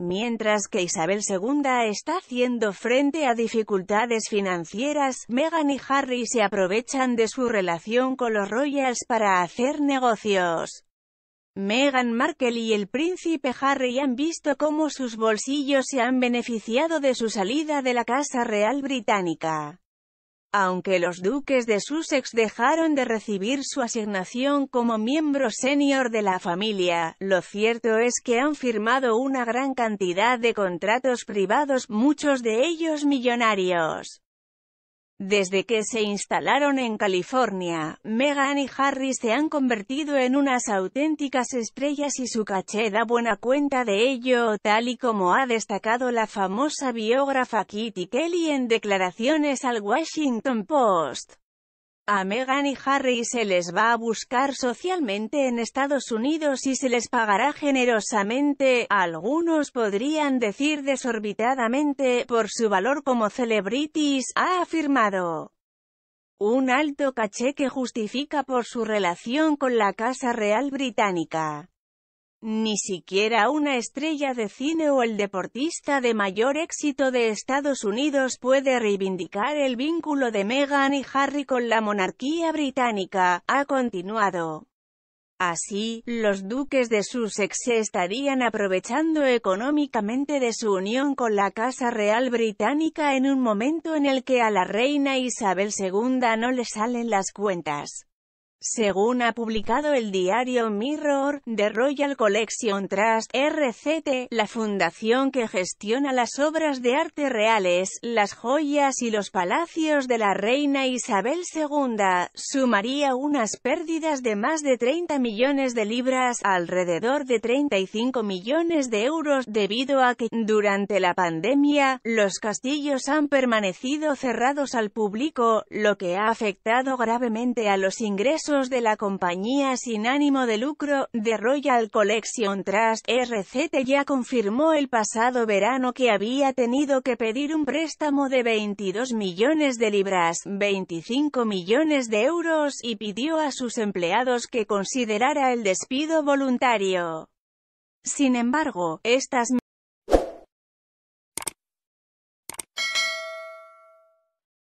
Mientras que Isabel II está haciendo frente a dificultades financieras, Meghan y Harry se aprovechan de su relación con los Royals para hacer negocios. Meghan Markle y el príncipe Harry han visto cómo sus bolsillos se han beneficiado de su salida de la Casa Real Británica. Aunque los duques de Sussex dejaron de recibir su asignación como miembro senior de la familia, lo cierto es que han firmado una gran cantidad de contratos privados, muchos de ellos millonarios. Desde que se instalaron en California, Meghan y Harry se han convertido en unas auténticas estrellas y su caché da buena cuenta de ello, tal y como ha destacado la famosa biógrafa Kitty Kelly en declaraciones al Washington Post. A Meghan y Harry se les va a buscar socialmente en Estados Unidos y se les pagará generosamente, algunos podrían decir desorbitadamente, por su valor como celebrities, ha afirmado. Un alto caché que justifica por su relación con la Casa Real Británica. Ni siquiera una estrella de cine o el deportista de mayor éxito de Estados Unidos puede reivindicar el vínculo de Meghan y Harry con la monarquía británica, ha continuado. Así, los duques de Sussex se estarían aprovechando económicamente de su unión con la Casa Real Británica en un momento en el que a la reina Isabel II no le salen las cuentas. Según ha publicado el diario Mirror, The Royal Collection Trust, RCT, la fundación que gestiona las obras de arte reales, las joyas y los palacios de la reina Isabel II, sumaría unas pérdidas de más de 30 millones de libras, alrededor de 35 millones de euros, debido a que, durante la pandemia, los castillos han permanecido cerrados al público, lo que ha afectado gravemente a los ingresos de la compañía sin ánimo de lucro, de Royal Collection Trust, RCT ya confirmó el pasado verano que había tenido que pedir un préstamo de 22 millones de libras, 25 millones de euros, y pidió a sus empleados que considerara el despido voluntario. Sin embargo, estas